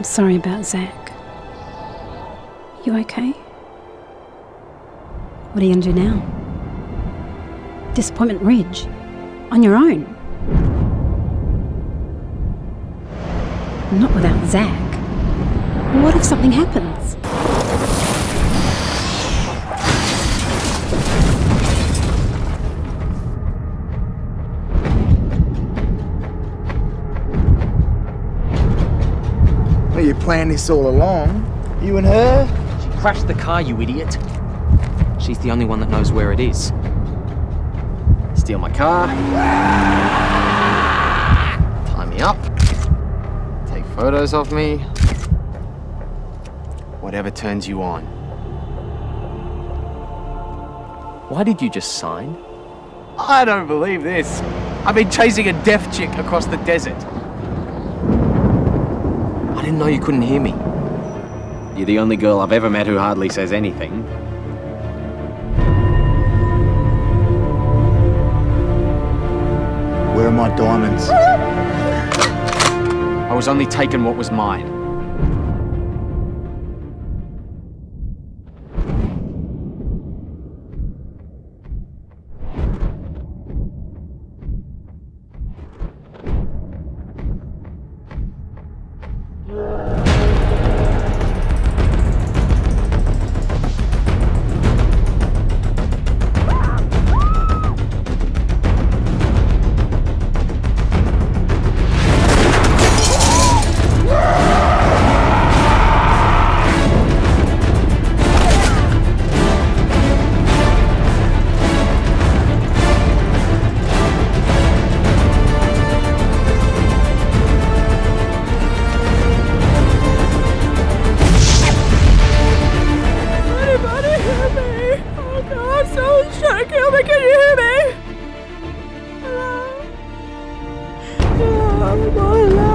I'm sorry about Zach. You okay? What are you gonna do now? Disappointment Ridge? On your own? Not without Zach. What if something happens? Well, you planned this all along. You and her? She crashed the car, you idiot. She's the only one that knows where it is. Steal my car. Tie me up. Take photos of me. Whatever turns you on. Why did you just sign? I don't believe this. I've been chasing a deaf chick across the desert. I didn't know you couldn't hear me. You're the only girl I've ever met who hardly says anything. Where are my diamonds? I was only taking what was mine. Hear